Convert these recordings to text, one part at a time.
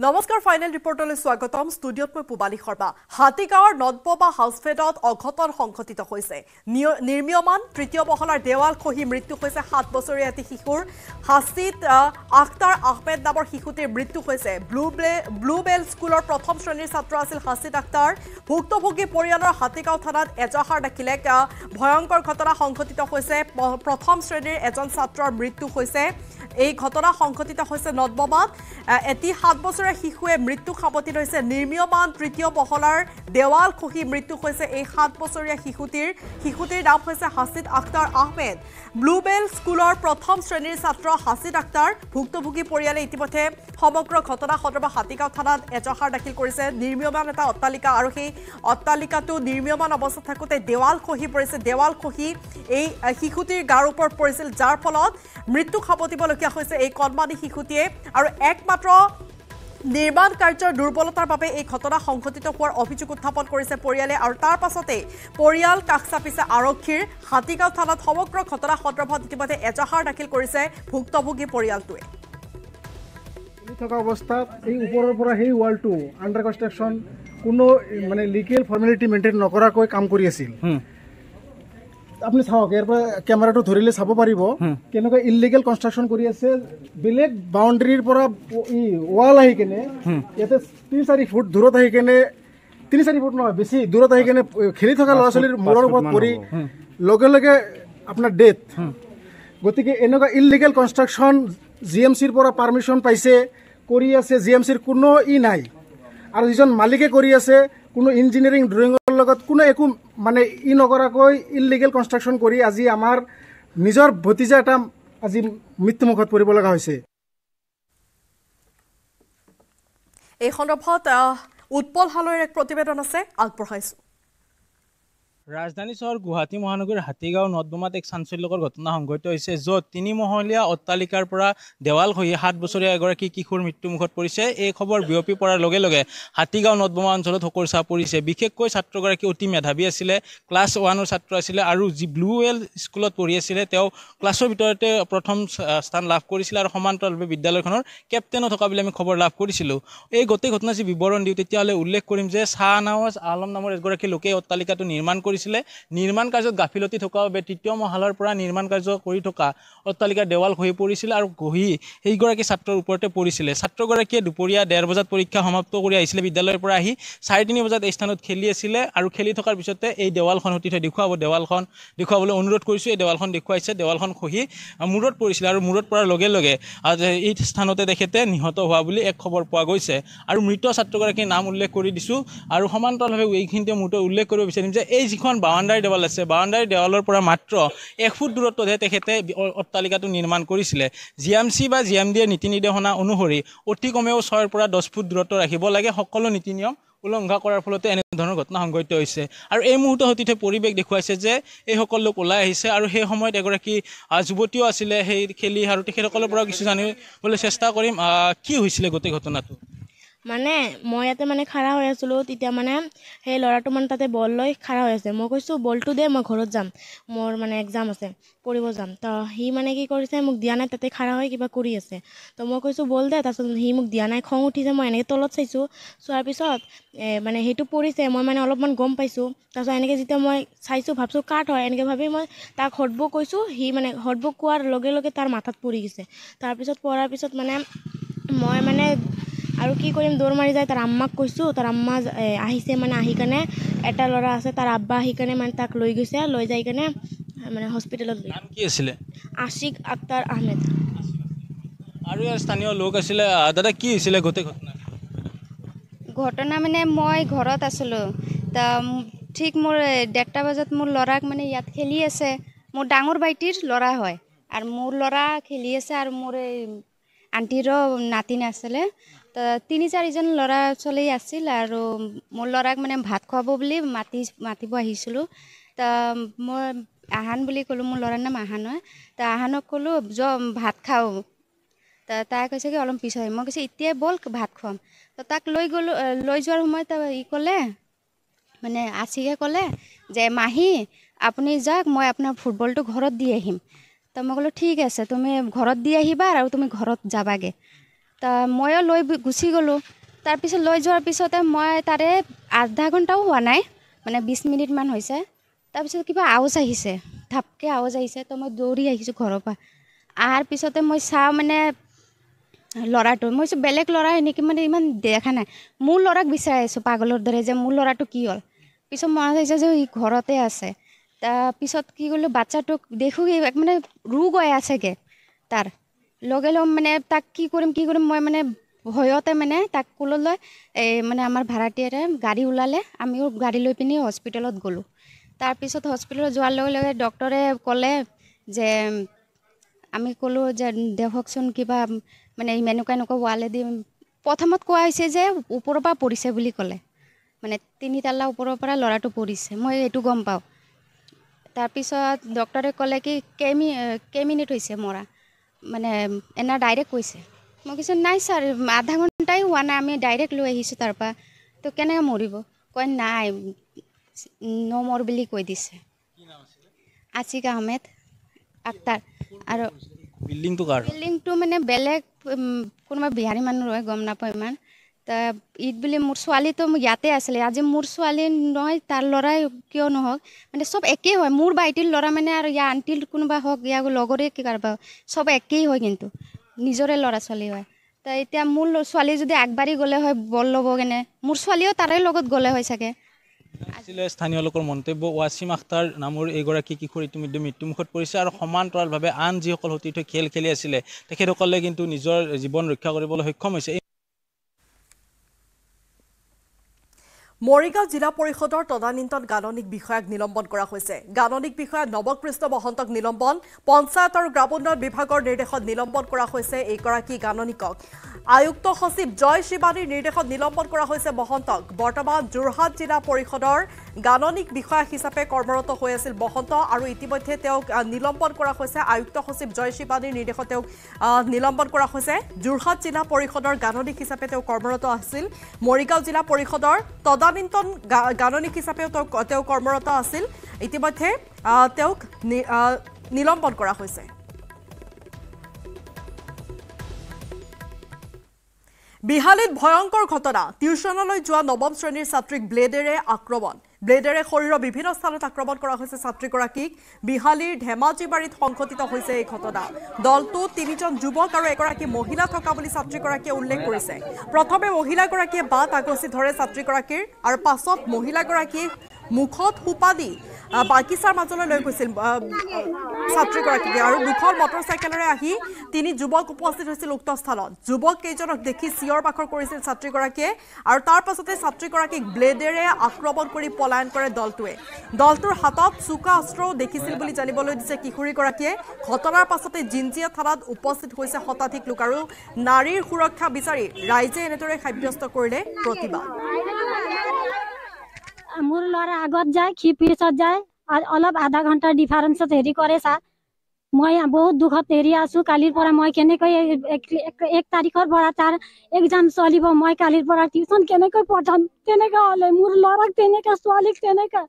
নমস্কাৰ ফাইনেল ৰিপৰ্টলৈ স্বাগতম। ষ্টুডিঅ'ত মই পুবালী শৰ্মা। হাতীগাঁৱৰ নদববা হাউচফেডত অঘটন সংঘটিত হৈছে। নিৰ্মীয়মান তৃতীয় মহলাৰ দেৱাল খহি মৃত্যু হৈছে সাত বছৰীয়া এটি শিশুৰ। আহ, আখতাৰ আহমেদ নামৰ শিশুটিৰ মৃত্যু হৈছে। ব্লু বে ব্লু বেল স্কুলৰ প্ৰথম শ্ৰেণীৰ ছাত্ৰ আছিল হাছিদ আখতাৰ। ভুক্তভোগী পৰিয়ালৰ হাতীগাঁও থানাত এজাহাৰ দাখিলে ভয়ংকৰ ঘটনা সংঘটিত হৈছে। প্ৰথম শ্ৰেণীৰ এজন ছাত্ৰৰ মৃত্যু হৈছে। এই ঘটনা সংঘটিত হৈছে নদবমাত আহ, এটি সাত বছৰীয়া শিশুৱে মৃত্যু সাৱটি লৈছে। নিৰ্মীয়মান তৃতীয় মহলাৰ দেৱাল খহি মৃত্যু হৈছে এই সাত বছৰীয়া শিশুটিৰ। শিশুটিৰ নাম হৈছে হাছিদ আখতাৰ আহমেদ। ব্লুবেল স্কুলৰ প্ৰথম শ্ৰেণীৰ ছাত্ৰ হাছিদ আখতাৰ ভুক্তভোগী পৰিয়ালে ইতিমধ্যে সমগ্ৰ ঘটনা সন্দৰ্ভত হাতীগাঁও থানাত এজাহাৰ দাখিল কৰিছে। নিৰ্মীয়মান এটা অট্টালিকা আৰু সেই অট্টালিকাটো নিৰ্মীয়মান অৱস্থাত থাকোঁতে দেৱাল খহি পৰিছে। দেৱাল খহি এই শিশুটিৰ গাৰ ওপৰত পৰিছিল। যাৰ ফলত মৃত্যু সাৱটিবলগীয়া হৈছে এই কণমানি শিশুটিয়ে। আৰু একমাত্ৰ নিৰ্মাণ কাৰ্যৰ দুৰ্বলতাৰ বাবে এই ঘটনা সংঘটিত হোৱাৰ অভিযোগ উত্থাপন কৰিছে পৰিয়ালে আৰু তাৰ পাছতেই পৰিয়াল কাষ চাপিছে আৰক্ষীৰ। হাতীগাঁও থানাত সমগ্ৰ ঘটনা সন্দৰ্ভত ইতিমধ্যে এজাহাৰ দাখিল কৰিছে ভুক্তভোগী পৰিয়ালটোৱে। থকা অৱস্থাত এই ওপৰৰ পৰা সেই ৱালটো আণ্ডাৰ কনষ্ট্ৰাকশ্যন কোনো মানে লিগেল ফৰ্মেলিটি মেইনটেইন নকৰাকৈ কাম কৰি আছিল। আপুনি চাওক ইয়াৰ পৰা কেমেৰাটো ধৰিলে চাব পাৰিব। কেনেকুৱা ইলিগেল কনষ্ট্ৰাকশ্যন কৰি আছে বেলেগ বাউণ্ডেৰীৰ পৰা ৱাল আহি কেনে ইয়াতে তিনি চাৰি ফুট দূৰত আহি কেনে তিনি চাৰি ফুট নহয় বেছি দূৰত আহি কেনে খেলি থকা ল'ৰা ছোৱালীৰ মূৰৰ ওপৰত পৰি লগে লগে আপোনাৰ ডেথ গতিকে এনেকুৱা ইলিগেল কনষ্ট্ৰাকশ্যন জি এম চিৰ পৰা পাৰ্মিশ্যন পাইছে কৰি আছে জি এম চিৰ কোনো ই নাই। আৰু যিজন মালিকে কৰি আছে কোনো ইঞ্জিনিয়াৰিং ড্ৰয়িঙৰ লগত কোনো একো মানে ই নকৰাকৈ ইলিগেল কনষ্ট্ৰাকশ্যন কৰি আজি আমাৰ নিজৰ ভতিজা এটা আজি মৃত্যুমুখত পৰিব লগা হৈছে। এই সন্দৰ্ভত উৎপল হালৈৰ এক প্ৰতিবেদন আছে আগবঢ়াইছো ৰাজধানী চহৰ গুৱাহাটী মহানগৰীৰ হাতীগাঁও নদবমাত এক চাঞ্চল্যকৰ ঘটনা সংঘটিত হৈছে য'ত তিনিমহলীয়া অট্টালিকাৰ পৰা দেৱাল খহি সাত বছৰীয়া এগৰাকী কিশোৰ মৃত্যুমুখত পৰিছে। এই খবৰ বিয়পি পৰাৰ লগে লগে হাতীগাঁও নদবমা অঞ্চলত শোকৰ ছাঁ পৰিছে। বিশেষকৈ ছাত্ৰগৰাকী অতি মেধাৱী আছিলে ক্লাছ ওৱানৰ ছাত্ৰ আছিলে আৰু যি ব্লু ৱেল স্কুলত পঢ়ি আছিলে তেওঁ ক্লাছৰ ভিতৰতে প্ৰথম স্থা- স্থান লাভ কৰিছিলে আৰু সমান্তৰালভাৱে বিদ্যালয়খনৰ কেপ্টেইনো থকা বুলি আমি খবৰ লাভ কৰিছিলোঁ। এই গোটেই ঘটনা যি বিৱৰণ দিওঁ তেতিয়াহ'লে উল্লেখ কৰিম যে শাহ নৱাজ আলম নামৰ এগৰাকী লোকে অট্টালিকাটো নিৰ্মাণ কৰিছিলে নিৰ্মাণ কাৰ্যত গাফিলতি থকাৰ বাবে তৃতীয় মহলাৰ পৰা নিৰ্মাণ কাৰ্য কৰি থকা অট্টালিকাৰ দেৱাল খহি পৰিছিল আৰু খহি সেইগৰাকী ছাত্ৰৰ ওপৰতে পৰিছিলে। ছাত্ৰগৰাকীয়ে দুপৰীয়া ডেৰ বজাত পৰীক্ষা সমাপ্ত কৰি আহিছিলে। বিদ্যালয়ৰ পৰা আহি চাৰে তিনি বজাত এই স্থানত খেলি আছিলে আৰু খেলি থকাৰ পিছতে এই দেৱালখন সতি থৈ দেখুৱাব দেৱালখন দেখুৱাবলৈ অনুৰোধ কৰিছোঁ। এই দেৱালখন দেখুৱাইছে দেৱালখন খহি মূৰত পৰিছিলে আৰু মূৰত পৰাৰ লগে লগে এই স্থানতে তেখেতে নিহত হোৱা বুলি এক খবৰ পোৱা গৈছে। আৰু মৃত ছাত্ৰগৰাকীৰ নাম উল্লেখ কৰি দিছোঁ আৰু সমান্তৰালভাৱে এইখিনিতে মুহূৰ্তত উল্লেখ কৰিব বিচাৰিম যে এই যিখন বাউণ্ডাৰী দেৱাল আছে। বাউণ্ডাৰী দেৱালৰ পৰা মাত্ৰ এক ফুট দূৰত্বতহে তেখেতে অট্টালিকাটো নিৰ্মাণ কৰিছিলে। জি এম চি বা জি এম ডিৰ নীতি নিৰ্দেশনা অনুসৰি অতি কমেও ছয়ৰ পৰা দহ ফুট দূৰত্ব ৰাখিব লাগে। সকলো নীতি নিয়ম উলংঘা কৰাৰ ফলতে এনেধৰণৰ ঘটনা সংঘটিত হৈছে। আৰু এই মুহূৰ্তৰ সতীৰ্থে পৰিৱেশ দেখুৱাইছে যে এইসকল লোক ওলাই আহিছে আৰু সেই সময়ত এগৰাকী যুৱতীও আছিলে। সেই খেলি আৰু তেখেতসকলৰ পৰাও কিছু জানিবলৈ চেষ্টা কৰিম। কি হৈছিলে গোটেই ঘটনাটো? মানে মই ইয়াতে মানে খাৰা হৈ আছিলোঁ তেতিয়া মানে সেই ল'ৰাটো মানে তাতে বল লৈ খাৰা হৈ আছে। মই কৈছোঁ বলটো দে মই ঘৰত যাম। মোৰ মানে এক্সাম আছে পঢ়িব যাম। তো সি মানে কি কৰিছে মোক দিয়া নাই তাতে খাৰা হৈ কিবা কৰি আছে। তো মই কৈছোঁ বল দে। তাৰপিছত সি মোক দিয়া নাই খং উঠিছে মই এনেকৈ তলত চাইছোঁ। চোৱাৰ পিছত মানে সেইটো পৰিছে মই মানে অলপমান গম পাইছোঁ। তাৰপিছত এনেকৈ যেতিয়া মই চাইছোঁ ভাবছোঁ কাঠ হয় এনেকৈ ভাবি মই তাক হটব কৈছোঁ সি মানে হটব কোৱাৰ লগে লগে তাৰ মাথাত পৰি গৈছে। তাৰপিছত পৰাৰ পিছত মানে মই মানে আৰু কি কৰিম দৌৰ মাৰি যাই তাৰ আম্মাক কৈছোঁ তাৰ আম্মা আহিছে মানে আহি কেনে এটা ল'ৰা আছে তাৰ আব্বা আহি কেনে মানে তাক লৈ গৈছে লৈ যাই কেনে মানে হস্পিটেলত কি আছিলে? আশিক আক্তাৰ আহমেদ। আৰু ইয়াৰ স্থানীয় লোক আছিলে দাদা কি হৈছিলে গোটেই ঘটনা? ঘটনা মানে মই ঘৰত আছিলোঁ। তা ঠিক মোৰ ডেৰটা বজাত মোৰ ল'ৰাক মানে ইয়াত খেলি আছে। মোৰ ডাঙৰ ভাইটিৰ ল'ৰা হয়। আৰু মোৰ ল'ৰা খেলি আছে আৰু মোৰ এই আণ্টিৰো নাতিন আছিলে তিনি চাৰিজন ল'ৰা ছোৱালী আছিল আৰু মোৰ ল'ৰাক মানে ভাত খুৱাব বুলি মাতি মাতিব আহিছিলোঁ। তা মই আহান বুলি ক'লোঁ মোৰ ল'ৰাৰ নাম আহান হয়। তা আহানক ক'লোঁ য ভাত খাওঁ। তা তাই কৈছে কি অলপ পিছত আহিম। মই কৈছোঁ এতিয়াই ব'ল ভাত খুৱাম। তো তাক লৈ গ'লোঁ লৈ যোৱাৰ সময়ত ই ক'লে মানে আছিকে ক'লে যে মাহী আপুনি যাওক মই আপোনাৰ ফুটবলটো ঘৰত দি আহিম। তো মই ক'লোঁ ঠিক আছে তুমি ঘৰত দি আহিবা আৰু তুমি ঘৰত যাবাগে। ময়ো লৈ গুচি গ'লোঁ। তাৰপিছত লৈ যোৱাৰ পিছতে মই তাৰে আধা ঘণ্টাও হোৱা নাই মানে বিছ মিনিটমান হৈছে। তাৰপিছত কিবা আৱাজ আহিছে ধাপকৈ আৱাজ আহিছে তো মই দৌৰি আহিছোঁ ঘৰৰ পৰা। অহাৰ পিছতে মই চাওঁ মানে ল'ৰাটো মই বেলেগ ল'ৰা এনেকৈ মানে ইমান দেখা নাই। মোৰ ল'ৰাক বিচাৰি আছোঁ পাগলৰ দৰে যে মোৰ ল'ৰাটো কি হ'ল? পিছত মনত আহিছে যে সি ঘৰতে আছে। তাৰপিছত কি কৰিলোঁ বাচ্ছাটোক দেখোঁ মানে ৰু গৈ আছেগৈ তাৰ। লগে লগে মানে তাক কি কৰিম কি কৰিম মই মানে ভয়তে মানে তাক কোললৈ এই মানে আমাৰ ভাড়াতীয়াৰে গাড়ী ওলালে আমিও গাড়ী লৈ পিনি হস্পিটেলত গ'লোঁ। তাৰপিছত হস্পিটেলত যোৱাৰ লগে লগে ডক্টৰে ক'লে যে আমি ক'লোঁ যে দেখকচোন কিবা মানে এনেকুৱা এনেকুৱা ৱালেদি প্ৰথমত কোৱা হৈছে যে ওপৰৰ পৰা পৰিছে বুলি ক'লে। মানে তিনিতালা ওপৰৰ পৰা ল'ৰাটো পৰিছে মই এইটো গম পাওঁ। তাৰপিছত ডক্টৰে ক'লে কি কেইমি কেইমিনিট হৈছে মৰা? মানে এনে ডাইৰেক্ট কৈছে। মই কৈছোঁ নাই ছাৰ আধা ঘণ্টাই হোৱা নাই আমি ডাইৰেক্ট লৈ আহিছোঁ তাৰপৰা তো কেনেকৈ মৰিব? কয় নাই নমৰ বুলি কৈ দিছে। আছিক আহমেদ আক্তাৰ। আৰু বিল্ডিংটো মানে বেলেগ কোনোবা বিহাৰী মানুহ হয় গম নাপাওঁ ইমান। ঈদ বুলি মোৰ ছোৱালীটো ইয়াতে আছিলে। আজি মোৰ ছোৱালী নহয় তাৰ ল'ৰাই কিয় নহওক মানে চব একেই হয়। মোৰ বাইটিৰ ল'ৰা মানে আৰু ইয়াৰ আণ্টিৰ কোনোবা হওক ইয়াৰ লগৰে কাৰোবাৰ চব একেই হয় কিন্তু নিজৰে ল'ৰা ছোৱালী হয়। তা এতিয়া মোৰ ছোৱালী যদি আগবাঢ়ি গ'লে হয় বল ল'ব কেনে? মোৰ ছোৱালীও তাৰে লগত গ'লে হয় চাগে। আছিলে স্থানীয় লোকৰ মন্তব্য ৱাছিম আখতাৰ নামৰ এইগৰাকী কিশোৰ ইতিমধ্যে মৃত্যুমুখত পৰিছে আৰু সমান্তৰালভাৱে আন যিসকল সতীৰ্থই খেল খেলি আছিলে তেখেতসকলে কিন্তু নিজৰ জীৱন ৰক্ষা কৰিবলৈ সক্ষম হৈছে। মৰিগাঁও জিলা পৰিষদৰ তদানীন্তন গাণনিক বিষয়াক নিলম্বন কৰা হৈছে। গাণনিক বিষয়া নৱকৃষ্ণ মহন্তক নিলম্বন পঞ্চায়ত আৰু গ্ৰামোন্নয়ন বিভাগৰ নিৰ্দেশত নিলম্বন কৰা হৈছে এইগৰাকী গাণনিকক আয়ুক্ত সচিব জয় শিৱানীৰ নিৰ্দেশত নিলম্বন কৰা হৈছে মহন্তক। বৰ্তমান যোৰহাট জিলা পৰিষদৰ গাণনিক বিষয়া হিচাপে কৰ্মৰত হৈ আছিল মহন্ত আৰু ইতিমধ্যে তেওঁক নিলম্বন কৰা হৈছে। আয়ুক্ত সচিব জয় শিৱানীৰ নিৰ্দেশত তেওঁক নিলম্বন কৰা হৈছে। যোৰহাট জিলা পৰিষদৰ গাণনিক হিচাপে তেওঁ কৰ্মৰত আছিল। মৰিগাঁও জিলা পৰিষদৰ তদানীন্তন গা- গাণনিক হিচাপেও তেওঁ কৰ্মৰত আছিল। ইতিমধ্যে তেওঁক নিলম্বন কৰা হৈছে। বিহালীত ভয়ংকৰ ঘটনা। টিউচনলৈ যোৱা নৱম শ্ৰেণীৰ ছাত্ৰীক ব্লেডেৰে আক্ৰমণ। ব্লেডেৰে শৰীৰৰ বিভিন্ন স্থানত আক্ৰমণ কৰা হৈছে ছাত্ৰীগৰাকীক। বিহালীৰ ধেমাজিবাৰীত সংঘটিত হৈছে এই ঘটনা। দলটোত তিনিজন যুৱক আৰু এগৰাকী মহিলা থকা বুলি ছাত্ৰীগৰাকীয়ে উল্লেখ কৰিছে। প্ৰথমে মহিলাগৰাকীয়ে বাট আগচি ধৰে ছাত্ৰীগৰাকীৰ আৰু পাছত মহিলাগৰাকীয়ে মুখত সোপা দি বাগিচাৰ মাজলৈ লৈ গৈছিল ছাত্ৰীগৰাকীকে আৰু দুখন মটৰচাইকেলেৰে আহি তিনি যুৱক উপস্থিত হৈছিল উক্ত স্থানত যুৱক কেইজনক দেখি চিঞৰ বাখৰ কৰিছিল ছাত্ৰীগৰাকীয়ে আৰু তাৰ পাছতে ছাত্ৰীগৰাকীক ব্লেডেৰে আক্ৰমণ কৰি পলায়ন কৰে দলটোৱে। দলটোৰ হাতত চোকা অস্ত্ৰও দেখিছিল বুলি জানিবলৈ দিছে কিশোৰীগৰাকীয়ে। ঘটনাৰ পাছতে জিঞ্জিয়া থানাত উপস্থিত হৈছে শতাধিক লোক আৰু নাৰীৰ সুৰক্ষা বিচাৰি ৰাইজে এনেদৰে সাব্যস্ত কৰিলে প্ৰতিবাদ। মোৰ ল'ৰা আগত যায় সি পিছত যায় অলপ আধা ঘণ্টাৰ ডিফাৰেঞ্চত হেৰি কৰে ছাৰ মই বহুত দুখত হেৰি আছো কালিৰ পৰা মই কেনেকৈ এক- তাৰিখৰ পৰা তাৰ এক্সাম চলিব মই কালিৰ পৰা টিউচন কেনেকৈ পঠাম তেনেকা হ'লে মোৰ ল'ৰাক তেনেকা ছোৱালীক তেনেকা।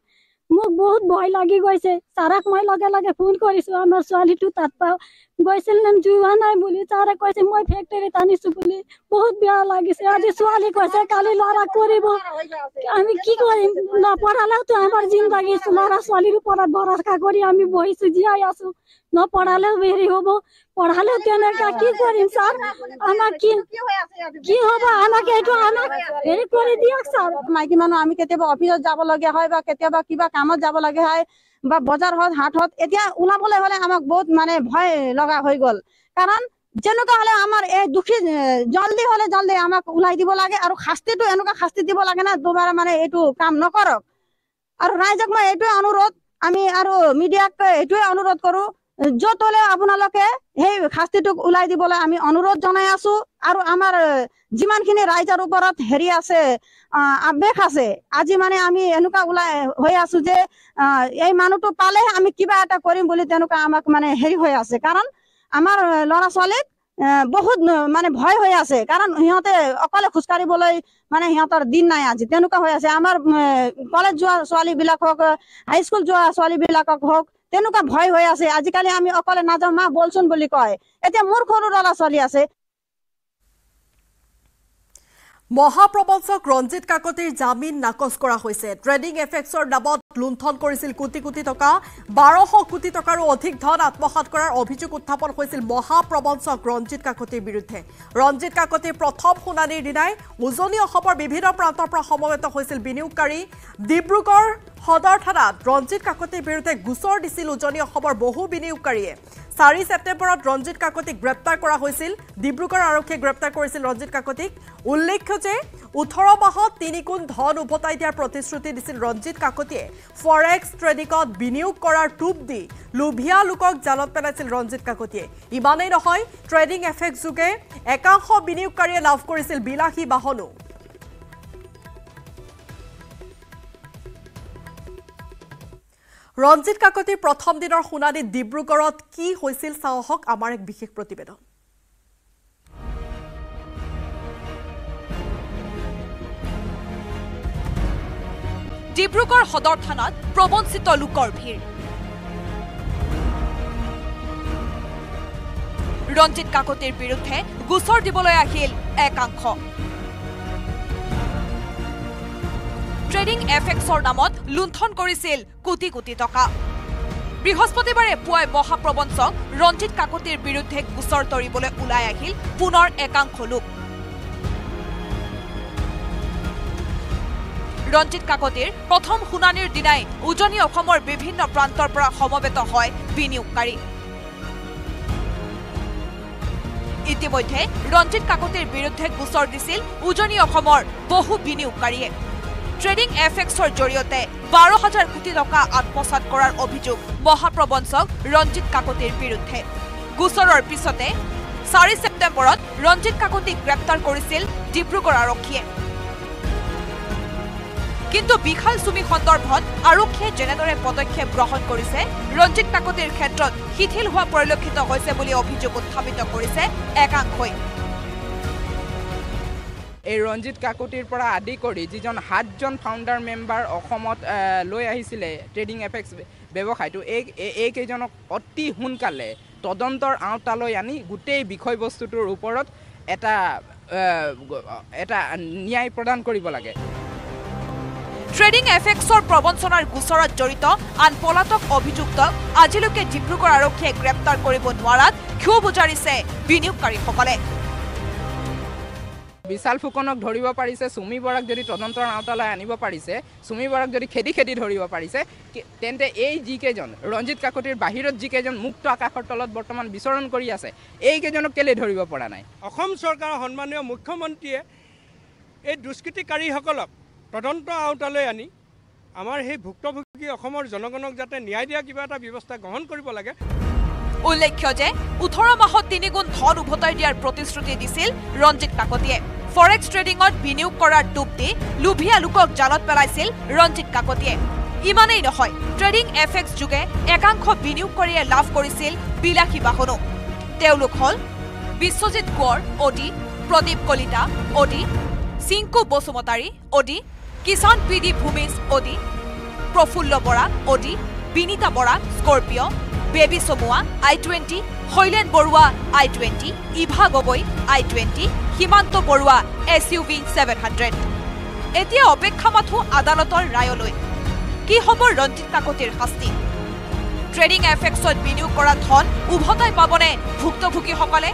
মোক বহুত ভয় লাগি গৈছে। ছাৰক মই লগে লগে ফোন কৰিছো আমাৰ ছোৱালীটো তাত পাওঁ। গৈছিল নে যোৱা নাই বুলি ছাৰে কৈছে মই ফেক্টৰীত আনিছো বুলি। বহুত বেয়া লাগিছে। আজি ছোৱালী কৈছে কালি ল'ৰা কৰিব। আমি কি কৰিম? নপঢ়ালেওতো আমাৰ জিন্দাগী। ল'ৰা ছোৱালীৰ ওপৰত ভৰসা কৰি আমি বহিছো জীয়াই আছো। নপঢ়ালেও হেৰি হ'ব। পঢ়ালেও তেনেকা কি কৰিম ছাৰ? আমাক কি কি হ'ব? আমাক এইটো আমাক হেৰি কৰি দিয়ক ছাৰ। মাইকী মানুহ আমি কেতিয়াবা অফিচত যাব লগীয়া হয় বা কেতিয়াবা কিবা কামত যাব লগীয়া হয় বা বজাৰ হত হাট হত এতিয়া ওলাবলৈ হলে আমাক বহুত মানে ভয় লগা হৈ গল। কাৰণ যেনেকুৱা হলে আমাৰ এই দুখী জল্দি হলে জল্দি আমাক ওলাই দিব লাগে আৰু শাস্তিটো এনেকুৱা শাস্তি দিব লাগে না দুবাৰ মানে এইটো কাম নকৰক। আৰু ৰাইজক মই এইটোৱে অনুৰোধ আমি আৰু মিডিয়াক এইটোৱে অনুৰোধ কৰো য'ত হলে আপোনালোকে সেই শাস্তিটোক ওলাই দিবলৈ আমি অনুৰোধ জনাই আছো। আৰু আমাৰ যিমানখিনি ৰাইজৰ ওপৰত হেৰি আছে আৱেগ আছে আজি মানে আমি এনেকুৱা ওলাই হৈ আছো যে এই মানুহটো পালেহে আমি কিবা এটা কৰিম বুলি তেনেকুৱা আমাক মানে হেৰি হৈ আছে। কাৰণ আমাৰ ল'ৰা ছোৱালীক বহুত মানে ভয় হৈ আছে। কাৰণ সিহঁতে অকলে খোজকাঢ়িবলৈ মানে সিহঁতৰ দিন নাই আজি। তেনেকুৱা হৈ আছে। আমাৰ কলেজ যোৱা ছোৱালী বিলাক হওক হাইস্কুল ছোৱালী বিলাকক হওক তেনেকুৱা ভয় হৈ আছে। আজিকালি আমি অকলে নাযাওঁ মা বলচোন বুলি কয়। এতিয়া মোৰ সৰু ল'ৰা ছোৱালী আছে। মহাপ্ৰবঞ্চক ৰঞ্জিত কাকতিৰ জামিন নাকচ কৰা হৈছে। ট্ৰেডিং এফেক্টছৰ নামত লুণ্ঠন কৰিছিল কোটি কোটি টকা বাৰশ কোটি টকাৰো অধিক ধন আত্মসাত কৰাৰ অভিযোগ উত্থাপন হৈছিল মহাপ্ৰবঞ্চক ৰঞ্জিত কাকতিৰ বিৰুদ্ধে। ৰঞ্জিত কাকতিৰ প্ৰথম শুনানিৰ দিনাই উজনি অসমৰ বিভিন্ন প্ৰান্তৰ পৰা সমবেত হৈছিল বিনিয়োগকাৰী। ডিব্ৰুগড় সদৰ থানাত ৰঞ্জিত কাকতিৰ বিৰুদ্ধে গোচৰ দিছিল উজনি অসমৰ বহু বিনিয়োগকাৰীয়ে। চাৰি ছেপ্টেম্বৰত ৰঞ্জিত কাকতিক গ্ৰেপ্তাৰ কৰা হৈছিল। ডিব্ৰুগড় আৰক্ষীয়ে গ্ৰেপ্তাৰ কৰিছিল ৰঞ্জিত কাকতিক। উল্লেখ্য যে ওঠৰ মাহত তিনিগুণ ধন উভতাই দিয়াৰ প্ৰতিশ্ৰুতি দিছিল ৰঞ্জিত কাকতিয়ে। ফৰেক্স ট্ৰেডিঙত বিনিয়োগ কৰাৰ টোপ দি লোভীয়া লোকক জালত পেলাইছিল ৰঞ্জিত কাকতিয়ে। ইমানেই নহয় ট্ৰেডিং এফেক্ট যোগে একাংশ বিনিয়োগকাৰীয়ে লাভ কৰিছিল বিলাসী বাহনো। ৰঞ্জিত কাকতিৰ প্ৰথম দিনৰ শুনানিত ডিব্ৰুগড়ত কি হৈছিল চাওঁ আহক আমাৰ এক বিশেষ প্ৰতিবেদন। ডিব্ৰুগড় সদৰ থানাত প্ৰবঞ্চিত লোকৰ ভিৰ। ৰঞ্জিত কাকতিৰ বিৰুদ্ধে গোচৰ দিবলৈ আহিল একাংশ। ট্ৰেডিং এফেক্সৰ নামত লুণ্ঠন কৰিছিল কোটি কোটি টকা। বৃহস্পতিবাৰে পুৱাই মহাপ্ৰবঞ্চক ৰঞ্জিত কাকতিৰ বিৰুদ্ধে গোচৰ তৰিবলৈ ওলাই আহিল পুনৰ একাংশ লোক। ৰঞ্জিত কাকতিৰ প্ৰথম শুনানিৰ দিনাই উজনি অসমৰ বিভিন্ন প্ৰান্তৰ পৰা সমবেত হয় বিনিয়োগকাৰী। ইতিমধ্যে ৰঞ্জিত কাকতিৰ বিৰুদ্ধে গোচৰ দিছিল উজনি অসমৰ বহু বিনিয়োগকাৰীয়ে। ট্ৰেডিং এফেক্সৰ জৰিয়তে বাৰ হাজাৰ কোটি টকা আত্মসাত কৰাৰ অভিযোগ মহাপ্ৰবঞ্চক ৰঞ্জিত কাকতিৰ বিৰুদ্ধে। গোচৰৰ পিছতে চাৰি ছেপ্টেম্বৰত ৰঞ্জিত কাকতিক গ্ৰেপ্তাৰ কৰিছিল ডিব্ৰুগড় আৰক্ষীয়ে। কিন্তু বিশাল চুমি সন্দৰ্ভত আৰক্ষীয়ে যেনেদৰে পদক্ষেপ গ্ৰহণ কৰিছে ৰঞ্জিত কাকতিৰ ক্ষেত্ৰত শিথিল হোৱা পৰিলক্ষিত হৈছে বুলি অভিযোগ উত্থাপিত কৰিছে একাংশই। এই ৰঞ্জিত কাকতিৰ পৰা আদি কৰি যিজন সাতজন ফাউণ্ডাৰ মেম্বাৰ অসমত লৈ আহিছিলে ট্ৰেডিং এফেক্স ব্যৱসায়টো এই এই- এইকেইজনক অতি সোনকালে তদন্তৰ আওতালৈ আনি গোটেই বিষয়বস্তুটোৰ ওপৰত এটা এটা ন্যায় প্ৰদান কৰিব লাগে। ট্ৰেডিং এফেক্সৰ প্ৰবঞ্চনাৰ গোচৰত জড়িত আন পলাতক অভিযুক্তক আজিলৈকে ডিব্ৰুগড় আৰক্ষীয়ে গ্ৰেপ্তাৰ কৰিব নোৱাৰাত ক্ষোভ উজাৰিছে বিনিয়োগকাৰীসকলে। বিশাল ফুকনক ধৰিব পাৰিছে চুমি বৰাক যদি তদন্তৰ আওতালৈ আনিব পাৰিছে চুমি বৰাক যদি খেদি খেদি ধৰিব পাৰিছে তেন্তে এই যিকেইজন ৰঞ্জিত কাকতিৰ বাহিৰত যিকেইজন মুক্ত আকাশৰ তলত বৰ্তমান বিচৰণ কৰি আছে এইকেইজনক কেলৈ ধৰিব পৰা নাই? অসম চৰকাৰৰ সন্মানীয় মুখ্যমন্ত্ৰীয়ে এই দুষ্কৃতিকাৰীসকলক তদন্ত আওতালৈ আনি আমাৰ সেই ভুক্তভোগী অসমৰ জনগণক যাতে ন্যায় দিয়া কিবা এটা ব্যৱস্থা গ্ৰহণ কৰিব লাগে। উল্লেখ্য যে ওঠৰ মাহত তিনিগুণ ধন উভতাই দিয়াৰ প্ৰতিশ্ৰুতি দিছিল ৰঞ্জিত কাকতিয়ে। ফৰেক্স ট্ৰেডিঙত বিনিয়োগ কৰাৰ টোপ দি লোভীয়া লোকক জালত পেলাইছিল ৰঞ্জিত কাকতিয়ে। ইমানেই নহয় ট্ৰেডিং এফেক্স যোগে একাংশ বিনিয়োগকাৰীয়ে লাভ কৰিছিল বিলাসী বাহনো। তেওঁলোক হ'ল Biswajit Konwar Audi Pradip Kalita Audi Chinku Basumatary Audi Kishan P D Bhumij Audi Prafulla Bora Audi Binita Bora Scorpio' Baby Chamua I twenty Shailen Baruah I twenty Eva Gogoi I twenty Simanta Baruah S U V seven hundred. এতিয়া অপেক্ষা মাথো আদালতৰ ৰায়লৈ। কি হ'ব ৰঞ্জিত কাকতিৰ শাস্তি? Trading এফেক্সত বিনিয়োগ কৰা ধন উভতাই পাবনে ভুক্তভোগীসকলে?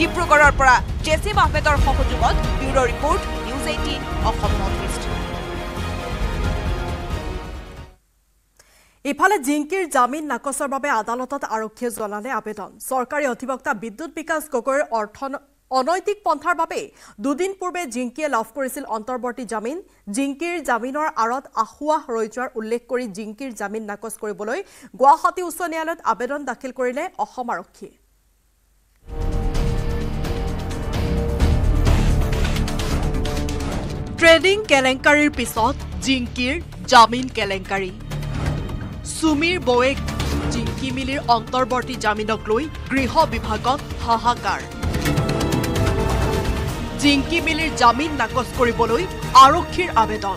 ডিব্ৰুগড়ৰ পৰা জেচিম আহমেদৰ সহযোগত bureau' report News eighteen Assam ইফালে জিংকিৰ জামিন নাকচৰ বাবে আদালতত আৰক্ষীয়ে জনালে আবেদন। চৰকাৰী অধিবক্তা বিদ্যুৎ বিকাশ গগৈৰ অৰ্থ অনৈতিক পন্থাৰ বাবে দুদিন পূৰ্বে জিংকিয়ে লাভ কৰিছিল অন্তৰ্বৰ্তী জামিন। জিংকিৰ জামিনৰ আঁৰত আহুৱাহ ৰৈ যোৱাৰ উল্লেখ কৰি জিংকিৰ জামিন নাকচ কৰিবলৈ গুৱাহাটী উচ্চ ন্যায়ালয়ত আবেদন দাখিল কৰিলে অসম আৰক্ষীয়ে। ট্ৰেডিং কেলেংকাৰীৰ পিছত জিংকিৰ জামিন কেলেংকাৰী সুমীৰ বৌৱেক জিংকি মিলিৰ অন্তৰ্বৰ্তী জামিনক লৈ গৃহ বিভাগত হাহাকাৰ জিংকি মিলিৰ জামিন নাকচ কৰিবলৈ আৰক্ষীৰ আবেদন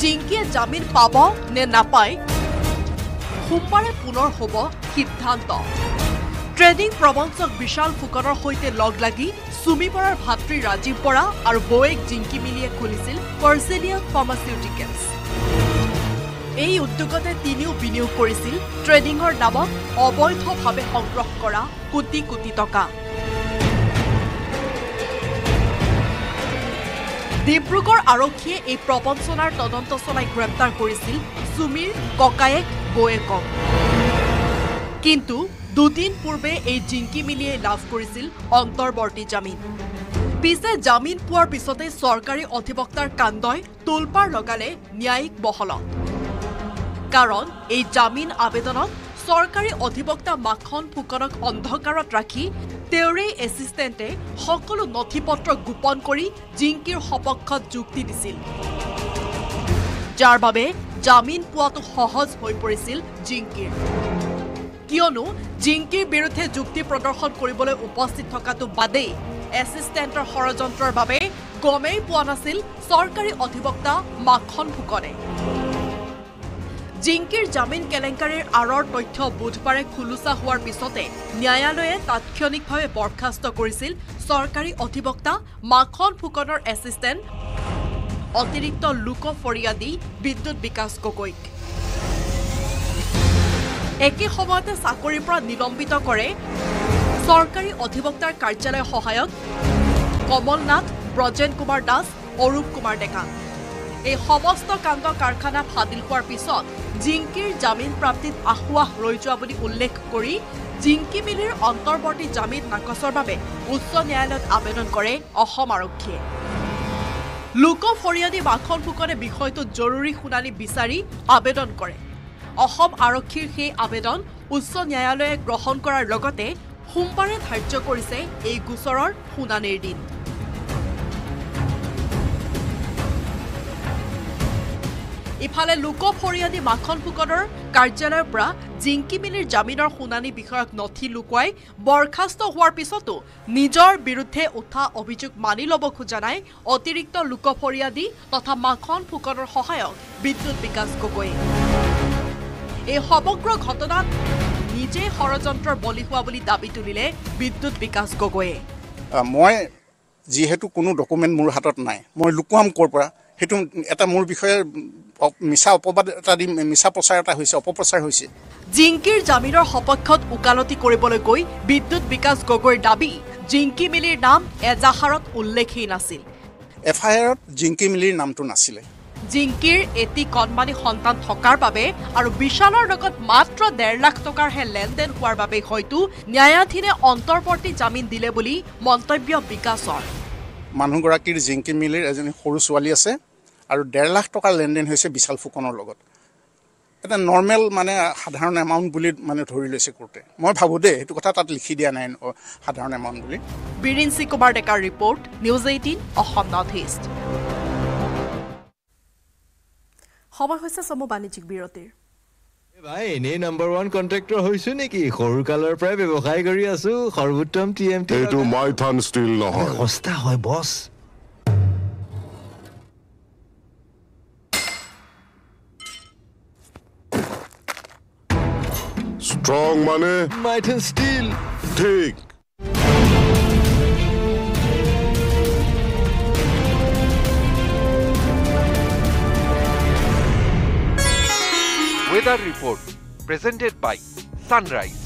জিংকিয়ে জামিন পাব নে নাপায় সোমবাৰে পুনৰ হ'ব সিদ্ধান্ত ট্ৰেডিং প্ৰবঞ্চক বিশাল ফুকনৰ সৈতে লগ লাগি চুমি বৰাৰ ভাতৃ ৰাজীৱ বৰা আৰু বৌৱেক জিংকি মিলিয়ে খুলিছিল পাৰ্চেলিয়ান ফাৰ্মাচিউটিকেলছ এই উদ্যোগতে তিনিও বিনিয়োগ কৰিছিল ট্ৰেডিঙৰ নামত অবৈধভাৱে সংগ্ৰহ কৰা কোটি কোটি টকা। ডিব্ৰুগড় আৰক্ষীয়ে এই প্ৰবঞ্চনাৰ তদন্ত চলাই গ্ৰেপ্তাৰ কৰিছিল চুমিৰ ককায়েক বৌয়েকক। কিন্তু দুদিন পূৰ্বে এই জিংকি মিলিয়ে লাভ কৰিছিল অন্তৰ্বৰ্তী জামিন। পিছে জামিন পোৱাৰ পিছতে চৰকাৰী অধিবক্তাৰ কাণ্ডই তোলপাৰ লগালে ন্যায়িক বহলত। কাৰণ এই জামিন আবেদনত চৰকাৰী অধিবক্তা মাখন ফুকনক অন্ধকাৰত ৰাখি তেওঁৰে এছিষ্টেণ্টে সকলো নথি পত্ৰ গোপন কৰি জিংকিৰ সপক্ষত যুক্তি দিছিল। যাৰ বাবে জামিন পোৱাটো সহজ হৈ পৰিছিল জিংকিৰ। কিয়নো জিংকিৰ বিৰুদ্ধে যুক্তি প্ৰদৰ্শন কৰিবলৈ উপস্থিত থকাটো বাদেই এছিষ্টেণ্টৰ ষড়যন্ত্ৰৰ বাবে গমেই পোৱা নাছিল চৰকাৰী অধিবক্তা মাখন ফুকনে। জিংকিৰ জামিন কেলেংকাৰীৰ আঁৰৰ তথ্য বুধবাৰে খোলোচা হোৱাৰ পিছতে ন্যায়ালয়ে তাৎক্ষণিকভাৱে বৰ্খাস্ত কৰিছিল চৰকাৰী অধিবক্তা মাখন ফুকনৰ এছিষ্টেণ্ট অতিৰিক্ত লোক ফৰিয়াদী বিদ্যুৎ বিকাশ গগৈক। একে সময়তে চাকৰিৰ পৰা নিলম্বিত কৰে চৰকাৰী অধিবক্তাৰ কাৰ্যালয়ৰ সহায়ক কমল নাথ ব্ৰজেন কুমাৰ দাস অৰূপ কুমাৰ ডেকা। এই সমস্ত কাণ্ড কাৰখানা ফাদিল হোৱাৰ পিছত জিংকিৰ জামিন প্ৰাপ্তিত আসোঁৱাহ ৰৈ যোৱা বুলি উল্লেখ কৰি জিংকি মিলিৰ অন্তৰ্বৰ্তী জামিন নাকচৰ বাবে উচ্চ ন্যায়ালয়ত আবেদন কৰে অসম আৰক্ষীয়ে। লোক ফৰিয়াদী মাখন ফুকনে বিষয়টোত জৰুৰী শুনানি বিচাৰি আবেদন কৰে। অসম আৰক্ষীৰ সেই আবেদন উচ্চ ন্যায়ালয়ে গ্ৰহণ কৰাৰ লগতে সোমবাৰে ধাৰ্য কৰিছে এই গোচৰৰ শুনানিৰ দিন। ইফালে লোক ফৰিয়াদী মাখন ফুকনৰ কাৰ্যালয়ৰ পৰা জিংকি মিলিৰ জামিনৰ শুনানি বিষয়ক নথি লুকুৱাই বৰ্খাস্ত হোৱাৰ পিছতো নিজৰ বিৰুদ্ধে উঠা অভিযোগ মানি ল'ব খোজা নাই অতিৰিক্ত লোক ফৰিয়াদী তথা মাখন ফুকনৰ সহায়ক বিদ্যুৎ বিকাশ গগৈয়ে এই সমগ্ৰ ঘটনাত নিজেই ষড়যন্ত্ৰৰ বলি হোৱা বুলি দাবী তুলিলে বিদ্যুৎ বিকাশ গগৈয়ে। মই যিহেতু কোনো ডকুমেণ্ট মোৰ হাতত নাই মই লুকুৱাম ক'ৰ পৰা সেইটো এটা মোৰ বিষয়ে মিছা অপবাদ এটা দি মিছা প্ৰচাৰ এটা হৈছে অপপ্ৰচাৰ হৈছে। জিংকিৰ জামিনৰ সপক্ষত ওকালতি কৰিবলৈ গৈ বিদ্যুৎ বিকাশ গগৈৰ দাবী জিংকি মিলিৰ নাম এজাহাৰত উল্লেখেই নাছিল। এফ আই আৰত জিংকি মিলিৰ নামটো নাছিলে। জিংকিৰ এটি কণমানি সন্তান থকাৰ বাবে আৰু বিশালৰ লগত মাত্ৰ ডেৰ লাখ টকাৰহে লেনদেন হোৱাৰ বাবে হয়তো ন্যায়াধীনে অন্তৰ্বৰ্তী জামিন দিলে বুলি মন্তব্য বিকাশৰ। মানুহগৰাকীৰ জিংকি মিলিৰ এজনী সৰু ছোৱালী আছে আৰু ডেৰ লাখ টকাৰ লেনদেন হৈছে বিশাল ফুকনৰ লগত। এটা নৰ্মেল মানে সাধাৰণ এমাউণ্ট বুলি মানে ধৰি লৈছে কোৰ্টে। মই ভাবোঁ দেই সেইটো কথা তাত লিখি দিয়া নাই সাধাৰণ এমাউণ্ট বুলি। বিৰিঞ্চি কুমাৰ ডেকাৰ report News eighteen Assam North East. সময় হৈছে চমু বাণিজ্যিক বিৰতিৰ। ভাই এনেই নাম্বাৰ ওৱান কণ্ট্ৰেক্টৰ হৈছো নেকি? সৰু কালৰ পৰাই ব্যৱসায় কৰি আছো সৰ্বোত্তম টি এম টি এইটো মাইথান ষ্টীল নহয়। সস্তা হয় বছ। ষ্ট্ৰং মানে? মাইথান ষ্টীল ঠিক Weather report presented by Sunrise.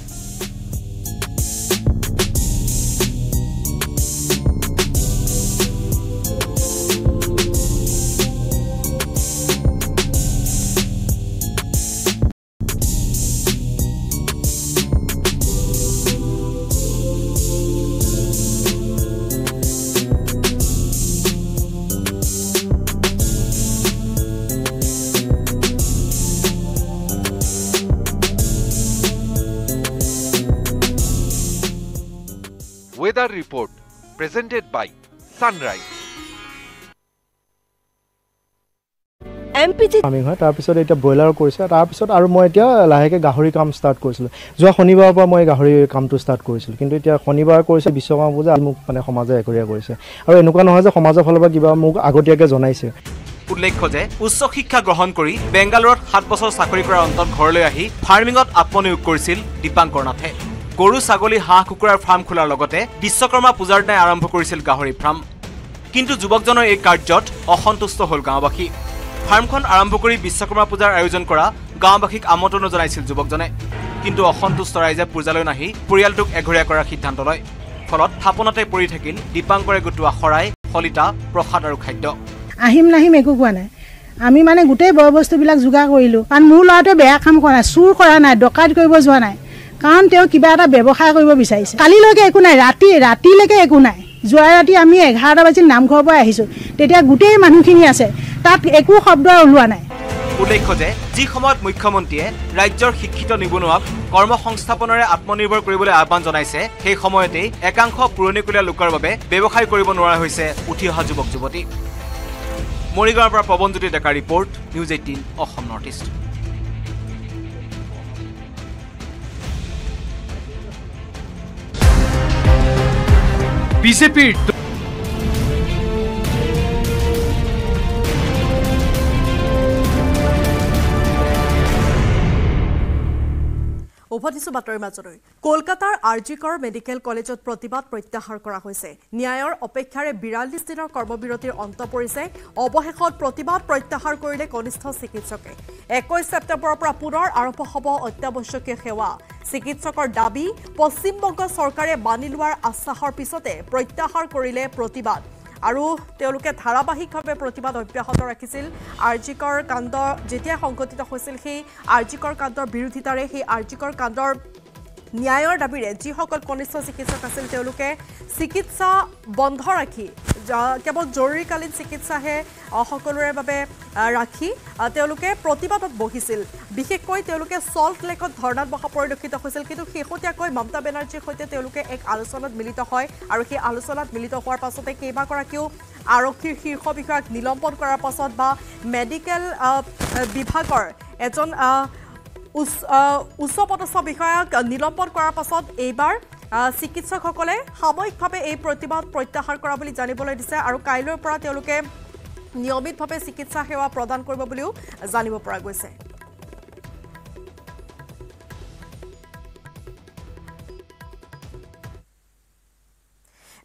Presented by Sunrise. Farming হয় তাৰপিছত এতিয়া ব্ৰইলাৰ কৰিছে তাৰপিছত আৰু মই এতিয়া লাহেকৈ গাহৰি কাম ষ্টাৰ্ট কৰিছিলোঁ। যোৱা শনিবাৰৰ পৰা মই গাহৰি কামটো ষ্টাৰ্ট কৰিছিলোঁ কিন্তু এতিয়া শনিবাৰ কৰিছে বিশ্বকৰ্মা পূজা মোক মানে সমাজে একৰীয়া কৰিছে। আৰু এনেকুৱা নহয় যে সমাজৰ ফালৰ পৰা কিবা মোক আগতীয়াকৈ জনাইছে। উল্লেখ্য যে উচ্চ শিক্ষা গ্ৰহণ কৰি বেংগালুৰুত সাত বছৰ চাকৰি কৰাৰ অন্তত ঘৰলৈ আহি ফাৰ্মিঙত আত্মনিয়োগ কৰিছিল দীপাংকৰ নাথে। গৰু ছাগলী হাঁহ কুকুৰাৰ ফাৰ্ম খোলাৰ লগতে বিশ্বকৰ্মা পূজাৰ দিনাই আৰম্ভ কৰিছিল গাহৰি ফাৰ্ম। কিন্তু যুৱকজনৰ এই কাৰ্যত অসন্তুষ্ট হ'ল গাঁওবাসী। ফাৰ্মখন আৰম্ভ কৰি বিশ্বকৰ্মা পূজাৰ আয়োজন কৰা গাঁওবাসীক আমন্ত্ৰণো জনাইছিল যুৱকজনে। কিন্তু অসন্তুষ্ট ৰাইজে পূজালৈ নাহি পৰিয়ালটোক এঘৰীয়া কৰাৰ সিদ্ধান্ত লয়। ফলত থাপনতে পৰি থাকিল দীপাংকৰে গোটোৱা শৰাই শলিতা প্ৰসাদ আৰু খাদ্য। আহিম নাহিম একো কোৱা নাই। আমি মানে গোটেই বয় বস্তুবিলাক যোগাৰ কৰিলোঁ। কাৰণ মোৰ ল'ৰাটোৱে বেয়া কাম কৰা নাই চুৰ কৰা নাই ডকাইত কৰিব যোৱা নাই। কাৰণ তেওঁ কিবা এটা ব্যৱসায় কৰিব বিচাৰিছে। কালিলৈকে একো নাই ৰাতি ৰাতিলৈকে একো নাই। যোৱা ৰাতি আমি এঘাৰটা বাজিত নামঘৰৰ পৰা আহিছোঁ। তেতিয়া গোটেই মানুহখিনি আছে। তাত একো শব্দ ওলোৱা নাই। উল্লেখ্য যে যি সময়ত মুখ্যমন্ত্ৰীয়ে ৰাজ্যৰ শিক্ষিত নিবনুৱাক কৰ্ম সংস্থাপনেৰে আত্মনিৰ্ভৰ কৰিবলৈ আহ্বান জনাইছে সেই সময়তেই একাংশ পুৰণিকলীয়া লোকৰ বাবে ব্যৱসায় কৰিব নোৱাৰা হৈছে উঠি অহা যুৱক যুৱতী মৰিগাঁৱৰ পৰা পৱনজ্যোতি ডেকাৰ report News eighteen Assam North East. बीसे উভতিছো বাতৰিৰ মাজলৈ। কলকাতাৰ আৰজিকৰ মেডিকেল কলেজত প্ৰতিবাদ প্ৰত্যাহাৰ কৰা হৈছে। ন্যায়ৰ অপেক্ষাৰে বিৰাল্লিছ দিনৰ কৰ্মবিৰতিৰ অন্ত পৰিছে। অৱশেষত প্ৰতিবাদ প্ৰত্যাহাৰ কৰিলে কনিষ্ঠ চিকিৎসকে। একৈছ ছেপ্টেম্বৰৰ পৰা পুনৰ আৰম্ভ হ'ব অত্যাৱশ্যকীয় সেৱা। চিকিৎসকৰ দাবী পশ্চিমবংগ চৰকাৰে মানি লোৱাৰ আশ্বাসৰ পিছতে প্ৰত্যাহাৰ কৰিলে প্ৰতিবাদ। আৰু তেওঁলোকে ধাৰাবাহিকভাৱে প্ৰতিবাদ অব্যাহত ৰাখিছিল। আৰ্জিকৰ কাণ্ড যেতিয়া সংঘটিত হৈছিল সেই আৰ্জিকৰ কাণ্ডৰ বিৰোধিতাৰে সেই আৰ্জিকৰ কাণ্ডৰ ন্যায়ৰ দাবীৰে যিসকল কনিষ্ঠ চিকিৎসক আছিল তেওঁলোকে চিকিৎসা বন্ধ ৰাখি কেৱল জৰুৰীকালীন চিকিৎসাহে সকলোৰে বাবে ৰাখি তেওঁলোকে প্ৰতিবাদত বহিছিল। বিশেষকৈ তেওঁলোকে চল্ট লেকত ধৰ্ণাত বহা পৰিলক্ষিত হৈছিল। কিন্তু শেহতীয়াকৈ মমতা বেনাৰ্জীৰ সৈতে তেওঁলোকে এক আলোচনাত মিলিত হয় আৰু সেই আলোচনাত মিলিত হোৱাৰ পাছতে কেইবাগৰাকীও আৰক্ষীৰ শীৰ্ষ বিষয়াক নিলম্বন কৰাৰ পাছত বা মেডিকেল বিভাগৰ এজন উচ্চ উচ্চপদস্থ বিষয়াক নিলম্বন কৰাৰ পাছত এইবাৰ চিকিৎসকসকলে সাময়িকভাৱে এই প্ৰতিবাদ প্ৰত্যাহাৰ কৰা বুলি জানিবলৈ দিছে আৰু কাইলৈৰ পৰা তেওঁলোকে নিয়মিতভাৱে চিকিৎসা সেৱা প্ৰদান কৰিব বুলিও জানিব পৰা গৈছে।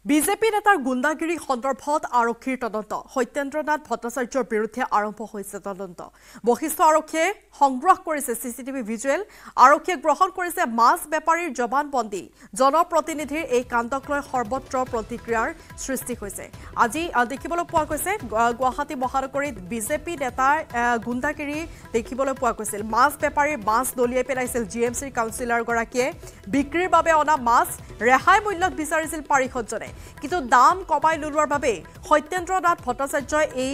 বিজেপি নেতাৰ গুণ্ডাগিৰি সন্দৰ্ভত আৰক্ষীৰ তদন্ত। সত্যেন্দ্ৰ নাথ ভট্টাচাৰ্যৰ বিৰুদ্ধে আৰম্ভ হৈছে তদন্ত। বশিষ্ঠ আৰক্ষীয়ে সংগ্ৰহ কৰিছে চিচিটিভি ভিজুৱেল। আৰক্ষীয়ে গ্ৰহণ কৰিছে মাছ বেপাৰীৰ জবানবন্দী। জনপ্ৰতিনিধিৰ এই কাণ্ডক লৈ সৰ্বত্ৰ প্ৰতিক্ৰিয়াৰ সৃষ্টি হৈছে। আজি দেখিবলৈ পোৱা গৈছে গুৱাহাটী মহানগৰীত বিজেপি নেতাৰ গুণ্ডাগিৰি দেখিবলৈ পোৱা গৈছিল। মাছ বেপাৰীৰ মাছ দলিয়াই পেলাইছিল জি এম চিৰ কাউন্সিলৰগৰাকীয়ে। বিক্ৰীৰ বাবে অনা মাছ ৰেহাই মূল্যত বিচাৰিছিল পাৰিষদজনে। কিন্তু দাম কমাই নোলোৱাৰ বাবেই সত্যেন্দ্ৰ নাথ ভট্টাচাৰ্যই এই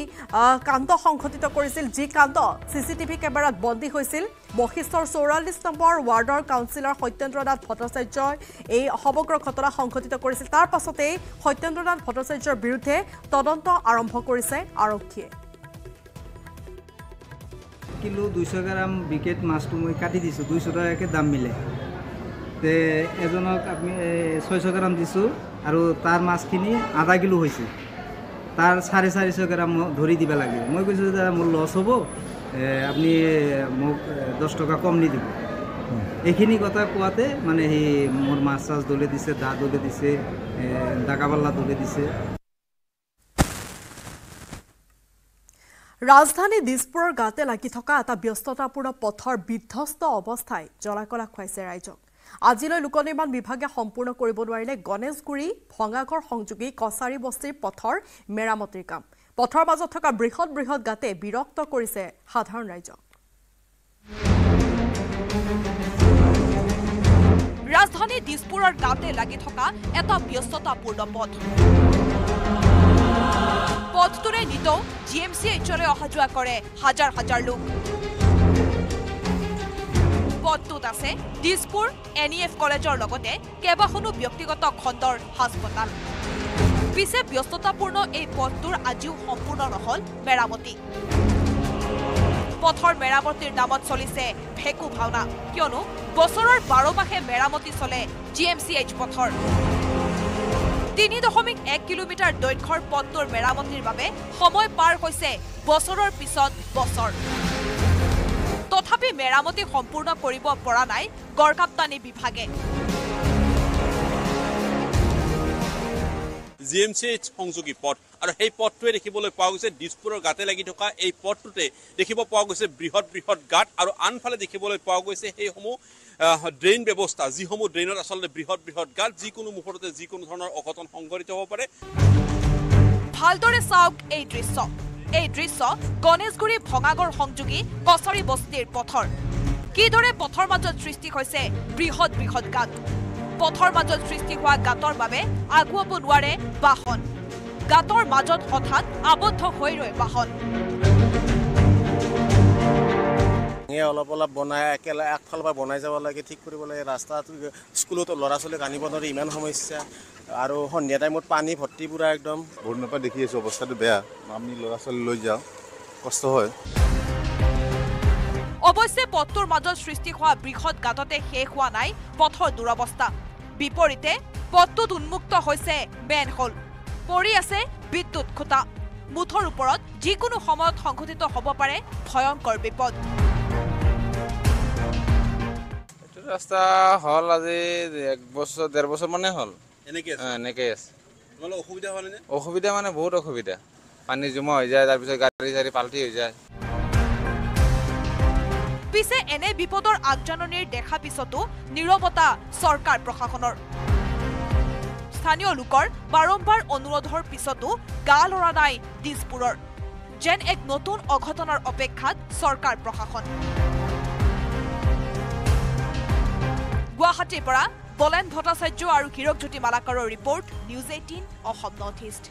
কাণ্ড সংঘটিত কৰিছিল যি কাণ্ড চি চি টিভি কেমেৰাত বন্দী হৈছিল। বশিষ্ঠৰ চৌৰাল্লিছ নম্বৰ ৱাৰ্ডৰ কাউন্সিলৰ সত্যেন্দ্ৰ নাথ ভট্টাচাৰ্যই এই সমগ্ৰ ঘটনা সংঘটিত কৰিছিল। তাৰ পাছতেই সত্যেন্দ্ৰ নাথ ভট্টাচাৰ্যৰ বিৰুদ্ধে তদন্ত আৰম্ভ কৰিছে আৰক্ষীয়ে। কিলো দুইশ গ্ৰাম বিকেট মাছটো মই কাটি দিছোঁ। দুইশ টকাকৈ দাম মিলে। তে এজনক আমি ছয়শ গ্ৰাম দিছোঁ আৰু তাৰ মাছখিনি আধা কিলো হৈছে। তাৰ চাৰে চাৰিশ গ্ৰাম ধৰি দিব লাগে মই কৈছোঁ যে মোৰ লছ হ'ব আপুনি মোক দহ টকা কম দি দিব। এইখিনি কথা কোৱাতে মানে সি মোৰ মাছ চাছ দলে দিছে দা দলে দিছে ডাকাবাল্লা দলে দিছে। ৰাজধানী দিছপুৰৰ গাতে লাগি থকা এটা ব্যস্ততাপূৰ্ণ পথৰ বিধ্বস্ত অৱস্থাই জ্বলাকলা খুৱাইছে ৰাইজক। আজিলৈ লোক নিৰ্মাণ বিভাগে সম্পূৰ্ণ কৰিব নোৱাৰিলে গণেশগুৰি ভঙাঘৰ সংযোগী কছাৰী বস্তিৰ পথৰ মেৰামতিৰ কাম। পথৰ মাজত থকা বৃহৎ বৃহৎ গাতে বিৰক্ত কৰিছে সাধাৰণ ৰাইজক। ৰাজধানী দিছপুৰৰ গাতে লাগি থকা এটা ব্যস্ততাপূৰ্ণ পথ। পথটোৰে নিতৌ জি এম চি এইচলৈ অহা যোৱা কৰে হাজাৰ হাজাৰ লোক। পথটোত আছে। দিছপুৰ এন ই এফ কলেজৰ লগতে কেইবাখনো ব্যক্তিগত খণ্ডৰ হাস্পতাল। পিছে ব্যস্ততাপূৰ্ণ এই পথটোৰ আজিও সম্পূৰ্ণ নহল মেৰামতি। পথৰ মেৰামতিৰ নামত চলিছে ভেকু ভাওনা। কিয়নো বছৰৰ বাৰ মাহে মেৰামতি চলে জি এম চি এইচ পথৰ। তিনি দশমিক এক কিলোমিটাৰ দৈৰ্ঘ্যৰ পথটোৰ মেৰামতিৰ বাবে সময় পাৰ হৈছে বছৰৰ পিছত বছৰ। তথাপি মেৰামতি সম্পূৰ্ণ কৰিব পৰা নাই গড়কাপ্তানী বিভাগে। জি এম চি এইচ সংযোগী পথ আৰু সেই পথটোৱে দেখিবলৈ পোৱা গৈছে দিছপুৰৰ গাতে লাগি থকা এই পথটোতে দেখিব পোৱা গৈছে বৃহৎ বৃহৎ গাঁত আৰু আনফালে দেখিবলৈ পোৱা গৈছে সেইসমূহ আহ, ড্ৰেইন ব্যৱস্থা যিসমূহ ড্ৰেইনত আচলতে বৃহৎ বৃহৎ গাঁত যিকোনো মুহূৰ্ততে যিকোনো ধৰণৰ অঘটন সংঘটিত হ'ব পাৰে। ভালদৰে চাওক এই দৃশ্য। এই দৃশ্য গণেশগুৰি ভঙাগড় সংযোগী কছাৰী বস্তিৰ পথৰ। কিদৰে পথৰ মাজত সৃষ্টি হৈছে বৃহৎ বৃহৎ গাঁত? পথৰ মাজত সৃষ্টি হোৱা গাঁতৰ বাবে আগুৱাব নোৱাৰে বাহন। গাঁতৰ মাজত হঠাৎ আবদ্ধ হৈ ৰয় বাহন। এই অলপ অলপ বনাই একেলগে একফালৰ পৰা বনাই যাব লাগে ঠিক কৰিব লাগে। ৰাস্তাটো স্কুলতো ল'ৰা ছোৱালীক আনিব নোৱাৰি ইমান সমস্যা। আৰু সন্ধিয়া টাইমত পানী ভৰ্তি পূৰা একদম। দিনৰ পৰা দেখি আছোঁ অৱস্থাটো বেয়া। আমি ল'ৰা ছোৱালী লৈ যাওঁ কষ্ট হয়। অৱশ্যে পথটোৰ মাজত সৃষ্টি হোৱা বৃহৎ গাঁততে শেষ হোৱা নাই পথৰ দুৰৱস্থা। বিপৰীতে পথটোত উন্মুক্ত হৈছে মেনহোল পৰি আছে বিদ্যুৎ খুঁটা। মুঠৰ ওপৰত যিকোনো সময়ত সংঘটিত হ'ব পাৰে ভয়ংকৰ বিপদ। ৰাস্তা হ'ল আজি এক বছৰ ডেৰ বছৰ মানে হ'ল। এনেকে এনেকেই আছে। অসুবিধা মানে বহুত অসুবিধা। পানী জমা হৈ যায় তাৰপিছত গাড়ী চাড়ী পাল্টি হৈ যায়। পিছে এনে বিপদৰ আগজাননীৰ দেখা পিছতো নীৰৱতা চৰকাৰ প্ৰশাসনৰ। স্থানীয় লোকৰ বাৰম্বাৰ অনুৰোধৰ পিছতো গা লৰা নাই দিছপুৰৰ। যেন এক নতুন অঘটনৰ অপেক্ষাত চৰকাৰ প্ৰশাসন। গুৱাহাটীৰ পৰা বলেন ভট্টাচাৰ্য আৰু Hirakjyoti মালাকাৰৰ report News eighteen Assam North East.